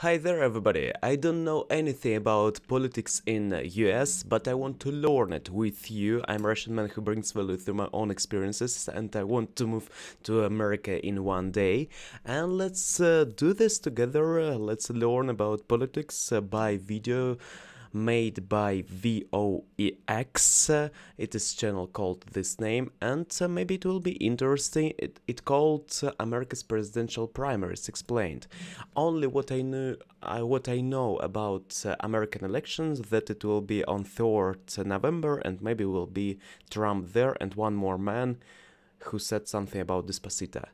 Hi there everybody, I don't know anything about politics in US, but I want to learn it with you. I'm a Russian man who brings value through my own experiences and I want to move to America in one day. And let's uh, do this together, uh, let's learn about politics uh, by video made by Vox. It is channel called this name and uh, maybe it will be interesting. It, it called uh, America's Presidential Primaries Explained. Only what I know, uh, what I know about uh, American elections that it will be on 3rd November and maybe will be Trump there and one more man who said something about Despacito.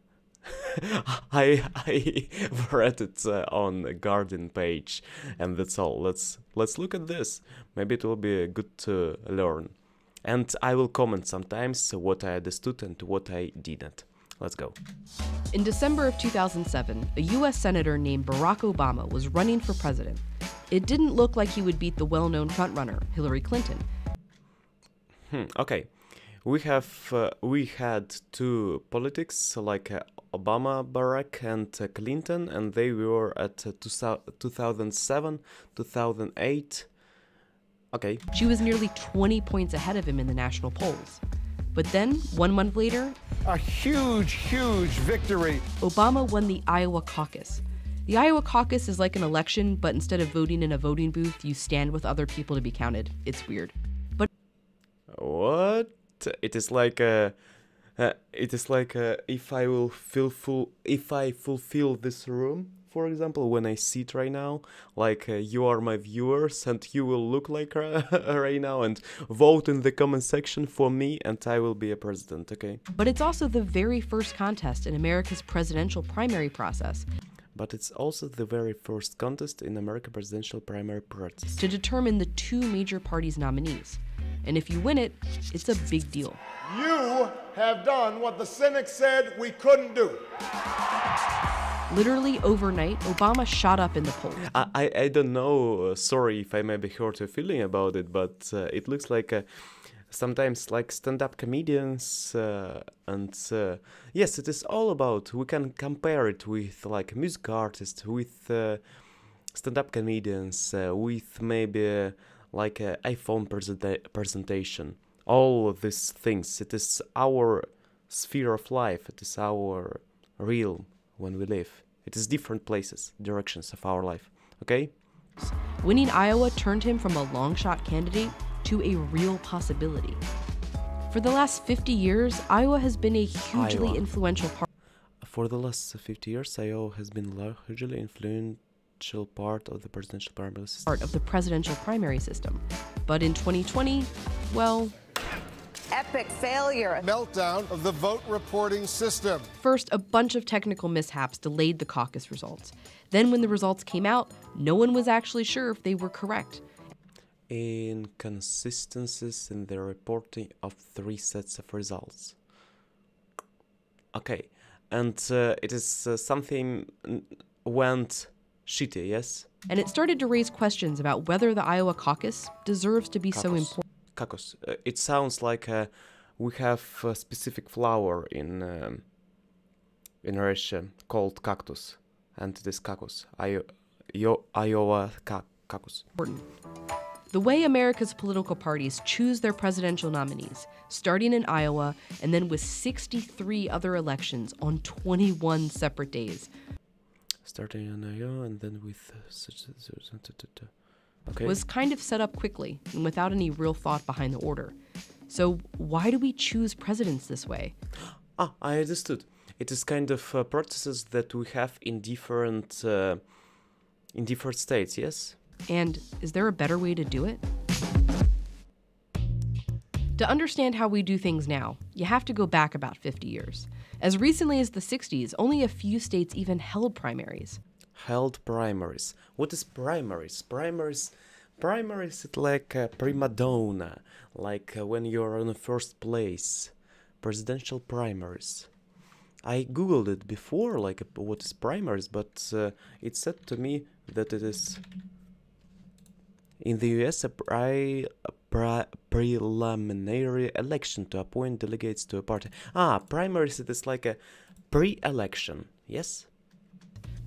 I I read it uh, on the Guardian page, and that's all. Let's let's look at this. Maybe it will be good to learn, and I will comment sometimes what I understood and what I didn't. Let's go. In December of 2007, a U.S. Senator named Barack Obama was running for president. It didn't look like he would beat the well known frontrunner, Hillary Clinton. Hmm, okay. We have uh, we had two politics like uh, Obama, Barack, and uh, Clinton, and they were at uh, 2007, 2008. Okay. She was nearly 20 points ahead of him in the national polls. But then, one month later, a huge, huge victory. Obama won the Iowa caucus. The Iowa caucus is like an election, but instead of voting in a voting booth, you stand with other people to be counted. It's weird. But what? It is like a uh, it is like uh, if I will feel full if I fulfill this room, for example, when I sit right now, like uh, you are my viewers and you will look like right now and vote in the comment section for me and I will be a president, okay? But it's also the very first contest in America's presidential primary process. But it's also the very first contest in America presidential primary process. To determine the two major parties' nominees. And if you win it, it's a big deal. You have done what the cynics said we couldn't do. Literally overnight, Obama shot up in the polls. I, I, I don't know, uh, sorry if I maybe hurt your feeling about it, but uh, it looks like uh, sometimes like stand-up comedians uh, and uh, yes, it is all about, we can compare it with like music artists, with uh, stand-up comedians, with maybe like an iPhone presenta presentation all of these things. It is our sphere of life, it is our realm when we live. It is different places, directions of our life. Okay? Winning Iowa turned him from a long shot candidate to a real possibility. For the last 50 years, Iowa has been a hugely Iowa. influential part. For the last 50 years, Iowa has been largely influential part of the presidential primary system. Part of the presidential primary system. But in 2020, well, epic failure. Meltdown of the vote reporting system. First, a bunch of technical mishaps delayed the caucus results. Then, when the results came out, no one was actually sure if they were correct. Inconsistencies in the reporting of three sets of results. Okay, and uh, it is uh, something went shitty, yes? And it started to raise questions about whether the Iowa caucus deserves to be caucus. so important. Cactus. Uh, it sounds like uh, we have a specific flower in um, in Russia called cactus, and it is cactus. Iowa cactus. The way America's political parties choose their presidential nominees, starting in Iowa and then with 63 other elections on 21 separate days. Starting in Iowa and then with uh, okay. was kind of set up quickly and without any real thought behind the order. So, why do we choose presidents this way? Ah, I understood. It is kind of uh, processes that we have in different uh, in different states, yes? And is there a better way to do it? To understand how we do things now, you have to go back about 50 years. As recently as the 60s, only a few states even held primaries held primaries. What is primaries? Primaries primaries is like a prima donna, like uh, when you're in first place. Presidential primaries. I googled it before, like what is primaries, but uh, it said to me that it is in the US a, pri a pri preliminary election to appoint delegates to a party. Ah, primaries it is like a pre-election, yes?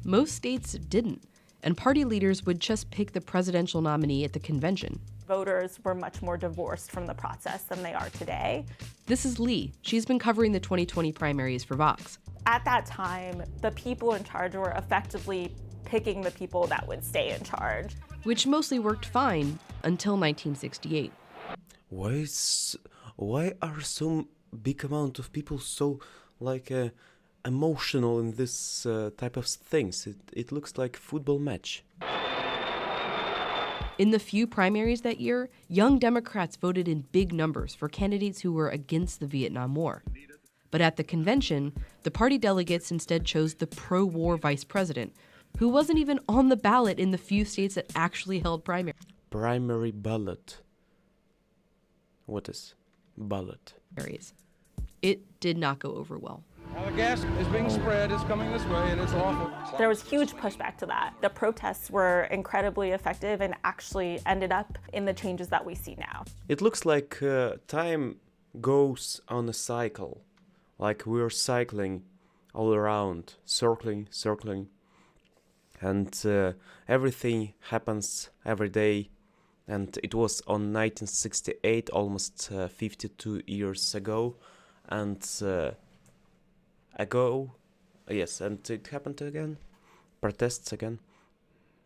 Most states didn't. and party leaders would just pick the presidential nominee at the convention. Voters were much more divorced from the process than they are today. This is Li. She's been covering the 2020 primaries for Vox. At that time, the people in charge were effectively picking the people that would stay in charge. Which mostly worked fine until 1968. Why is, why are so big amount of people so like uh, emotional in this uh, type of things? It it looks like football match. In the few primaries that year, young Democrats voted in big numbers for candidates who were against the Vietnam War. But at the convention, the party delegates instead chose the pro war vice president, who wasn't even on the ballot in the few states that actually held primary. Primary ballot. What is ballot? It did not go over well. Now the gas is being spread, it's coming this way, and it's awful. There was huge pushback to that. The protests were incredibly effective and actually ended up in the changes that we see now. It looks like uh, time goes on a cycle. Like we're cycling all around, circling, circling. And uh, everything happens every day. And it was on 1968, almost uh, 52 years ago. And uh, ago, yes, and it happened again. Protests again.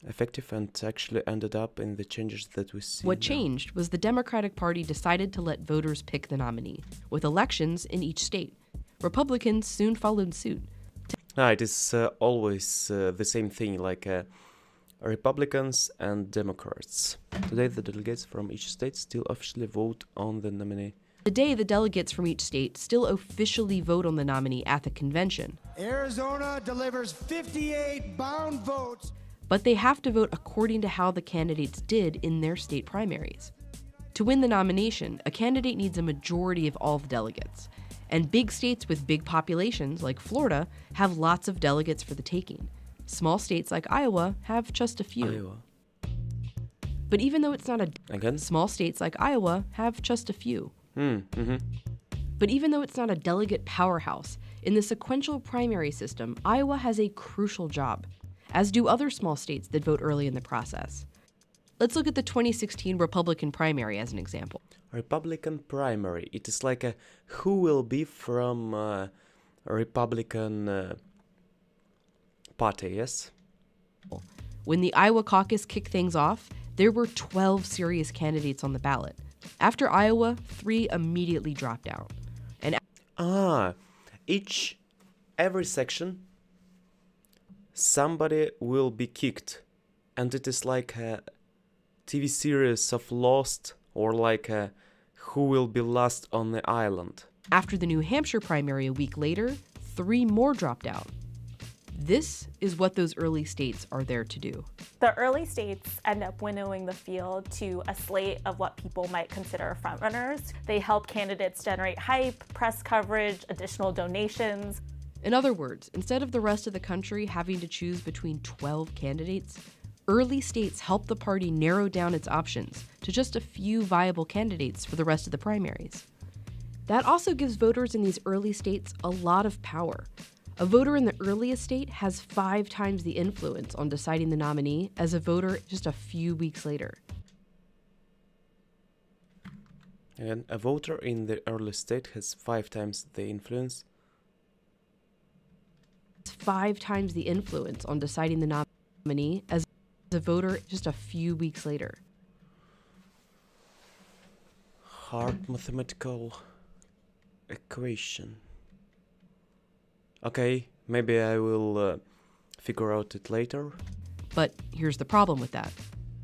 Effective and actually ended up in the changes that we see. What now. changed was the Democratic Party decided to let voters pick the nominee, with elections in each state. Republicans soon followed suit. Ah, it is uh, always uh, the same thing, like uh, Republicans and Democrats. Today, the delegates from each state still officially vote on the nominee. Today, the delegates from each state still officially vote on the nominee at the convention, Arizona delivers 58 bound votes. but they have to vote according to how the candidates did in their state primaries. To win the nomination, a candidate needs a majority of all the delegates. And big states with big populations, like Florida, have lots of delegates for the taking. Small states like Iowa have just a few. Iowa. But even though it's not a Again? small states like Iowa have just a few. Hmm, mm-hmm. But even though it's not a delegate powerhouse, in the sequential primary system, Iowa has a crucial job, as do other small states that vote early in the process. Let's look at the 2016 Republican primary as an example. Republican primary. It is like a who will be from uh, Republican uh, party, yes? When the Iowa caucus kicked things off, there were 12 serious candidates on the ballot. After Iowa, three immediately dropped out. And Ah, each, every section, somebody will be kicked. And it is like a TV series of Lost or like a who will be last on the island. after the New Hampshire primary a week later, three more dropped out. This is what those early states are there to do. The early states end up winnowing the field to a slate of what people might consider frontrunners. They help candidates generate hype, press coverage, additional donations. In other words, instead of the rest of the country having to choose between 12 candidates, early states help the party narrow down its options to just a few viable candidates for the rest of the primaries. That also gives voters in these early states a lot of power. A voter in the earliest state has five times the influence on deciding the nominee as a voter just a few weeks later. And a voter in the early state has five times the influence. Five times the influence on deciding the nominee as a voter just a few weeks later. Hard mathematical equation. Okay, maybe I will uh, figure out it later. But here's the problem with that.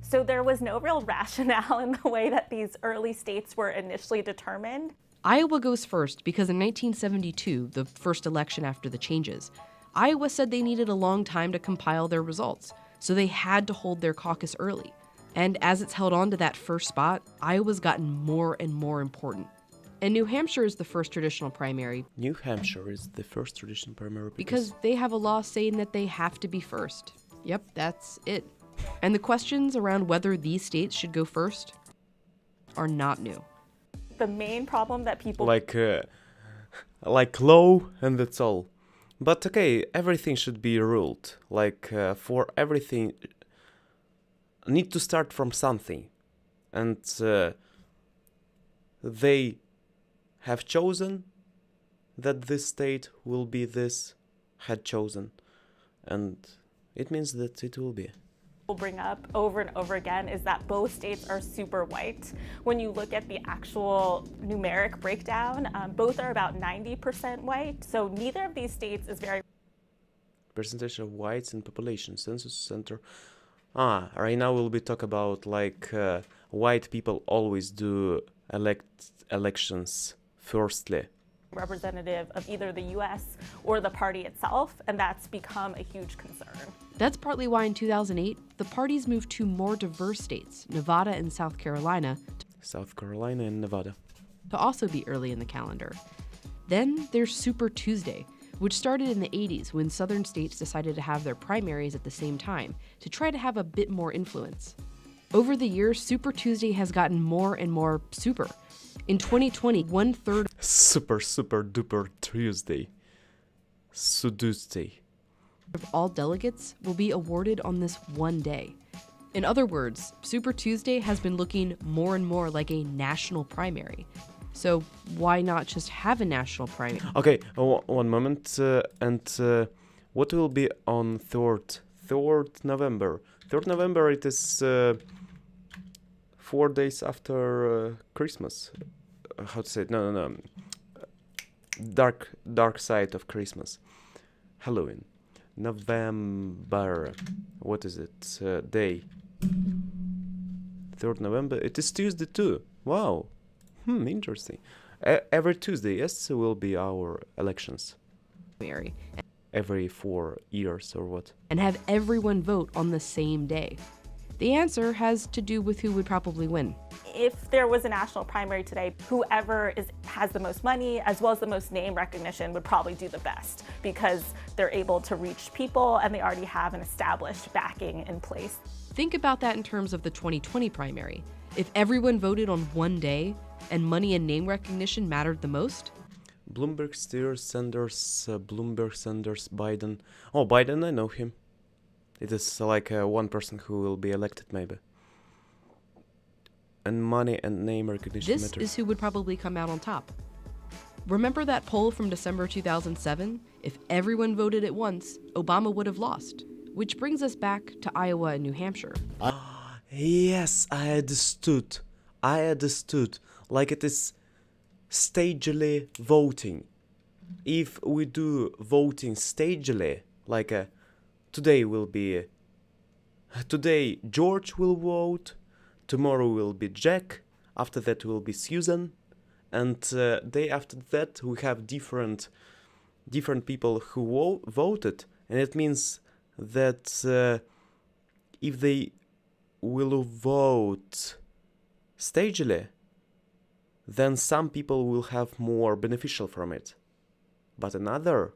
So there was no real rationale in the way that these early states were initially determined. Iowa goes first because in 1972, the first election after the changes, Iowa said they needed a long time to compile their results, so they had to hold their caucus early. And as it's held on to that first spot, Iowa's gotten more and more important. And New Hampshire is the first traditional primary New Hampshire is the first traditional primary because they have a law saying that they have to be first. Yep, that's it. And the questions around whether these states should go first are not new. The main problem that people like uh, like low and that's all. But okay, everything should be ruled. Like uh, for everything need to start from something, and uh, they have chosen that this state will be this had chosen, and it means that it will be. Will bring up over and over again is that both states are super white. When you look at the actual numeric breakdown, um, both are about 90% white. So neither of these states is very percentage of whites in population census center ah right now we'll be talk about like uh, white people always do elect elections firstly representative of either the US or the party itself, and that's become a huge concern. That's partly why in 2008, the parties moved to more diverse states, Nevada and South Carolina, South Carolina and Nevada, to also be early in the calendar. Then there's Super Tuesday, which started in the 80s when southern states decided to have their primaries at the same time to try to have a bit more influence. Over the years, Super Tuesday has gotten more and more super. In 2020, one third super super duper Tuesday, Tuesday, of all delegates will be awarded on this one day. In other words, Super Tuesday has been looking more and more like a national primary. So why not just have a national primary? Okay, uh, one moment. Uh, and uh, what will be on third, third November? Third November. It is uh, four days after uh, Christmas. Uh, how to say it? No, no, no. Dark, dark side of Christmas. Halloween. November. What is it? day. Third November. It is Tuesday too. Wow. Hmm, interesting. every Tuesday, yes, will be our elections. Mary. Every four years or what? And have everyone vote on the same day. The answer has to do with who would probably win. If there was a national primary today, whoever is, has the most money as well as the most name recognition would probably do the best because they're able to reach people and they already have an established backing in place. Think about that in terms of the 2020 primary. If everyone voted on one day, and money and name recognition mattered the most? Bloomberg steers Sanders, uh, Bloomberg Sanders, Biden. Oh, Biden, I know him. It is like uh, one person who will be elected, maybe. And money and name recognition This matter. is who would probably come out on top. Remember that poll from December 2007? If everyone voted at once, Obama would have lost. Which brings us back to Iowa and New Hampshire. yes, I understood. I understood like it is stagely voting. If we do voting stagely, like a, uh, today will be today George will vote, tomorrow will be Jack, after that will be Susan, and uh, day after that we have different different people who wo- voted, and it means that uh, if they will vote stagely, then some people will have more beneficial from it but another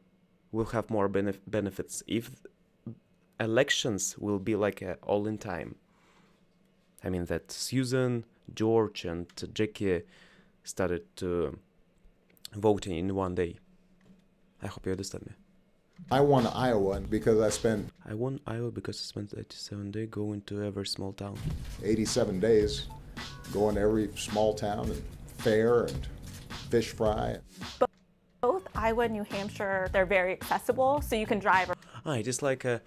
will have more benef- benefits if elections will be like a all in time i mean that susan george and jackie started to voting in one day i hope you understand me I won Iowa because I spent. I won Iowa because I spent 87 days going to every small town. 87 days going to every small town and fair and fish fry. Both Iowa and New Hampshire, they're very accessible, so you can drive. Ah, it is like a,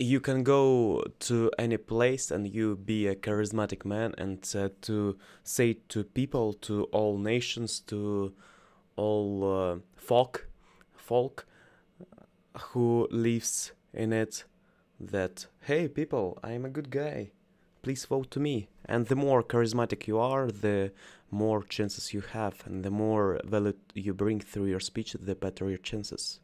you can go to any place and you be a charismatic man and uh, to say to people, to all nations, to all uh, folk, folk who lives in it, that hey people, I'm a good guy please vote to me. And the more charismatic you are, the more chances you have, and the more value you bring through your speech, the better your chances.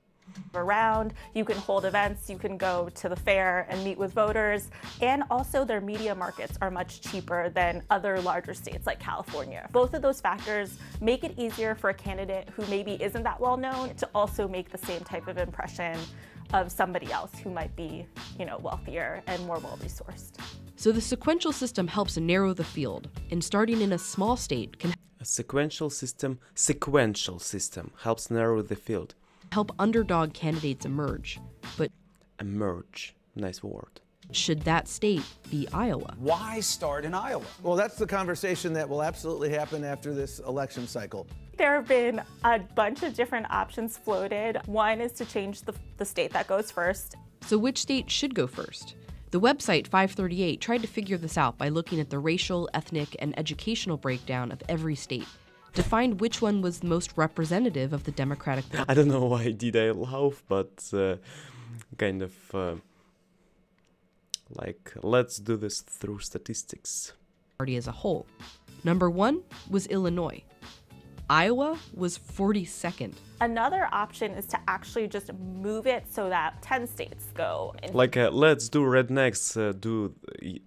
Around, you can hold events, you can go to the fair and meet with voters, and also their media markets are much cheaper than other larger states like California. Both of those factors make it easier for a candidate who maybe isn't that well known to also make the same type of impression of somebody else who might be, you know, wealthier and more well resourced. So the sequential system helps narrow the field, and starting in a small state can a sequential system sequential system helps narrow the field. Help underdog candidates emerge. But emerge, nice word. Should that state be Iowa? Why start in Iowa? Well, that's the conversation that will absolutely happen after this election cycle. There have been a bunch of different options floated. One is to change the, the state that goes first. So, which state should go first? The website 538 tried to figure this out by looking at the racial, ethnic, and educational breakdown of every state to find which one was the most representative of the Democratic Party. I don't know why did I laugh, but uh, kind of uh, like let's do this through statistics. Party as a whole. Number one was Illinois. Iowa was 42nd. Another option is to actually just move it so that 10 states go. in. Like uh, let's do rednecks uh, do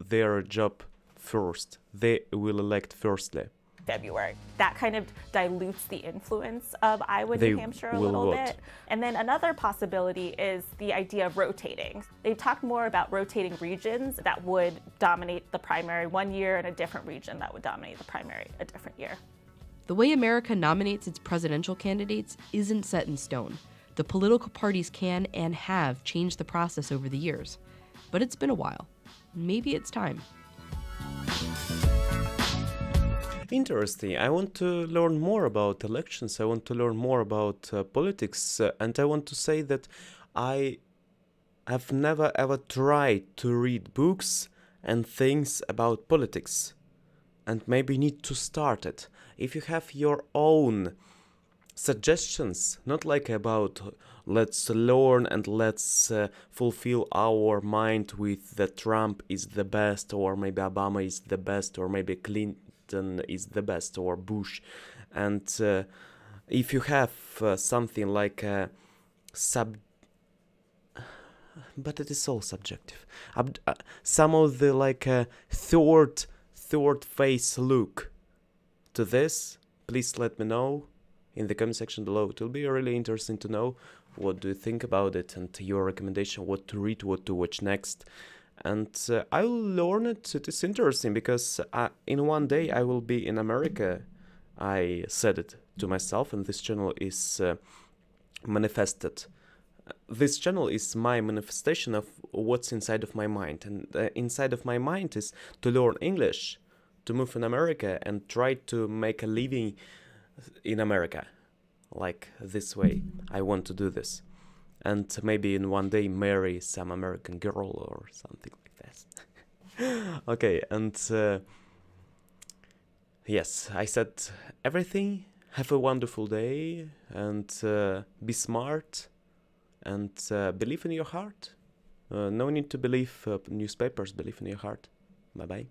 their job first. They will elect firstly. February. That kind of dilutes the influence of Iowa, They New Hampshire a little vote. bit. And then another possibility is the idea of rotating. They've talked more about rotating regions that would dominate the primary one year and a different region that would dominate the primary a different year. The way America nominates its presidential candidates isn't set in stone. The political parties can and have changed the process over the years. But it's been a while. Maybe it's time. Interesting. I want to learn more about elections. I want to learn more about uh, politics. Uh, and I want to say that I have never ever tried to read books and things about politics. And maybe need to start it. If you have your own suggestions, not like about let's learn and let's uh, fulfill our mind with that Trump is the best, or maybe Obama is the best, or maybe Is the best, or Bush. And uh, if you have uh, something like a sub but it is all subjective. Ab- uh, some of the like uh, third third face look to this, please let me know in the comment section below. It will be really interesting to know what do you think about it and your recommendation, what to read, what to watch next. And uh, I will learn it. It is interesting because uh, in one day I will be in America. I said it to myself, and this channel is uh, manifested. This channel is my manifestation of what's inside of my mind, and uh, inside of my mind is to learn English, to move in America, and try to make a living in America, like this way. I want to do this, and maybe in one day marry some American girl or something like that. okay, and uh, yes, I said everything. Have a wonderful day and uh, be smart and uh, believe in your heart. Uh, no need to believe uh, newspapers, believe in your heart. Bye bye.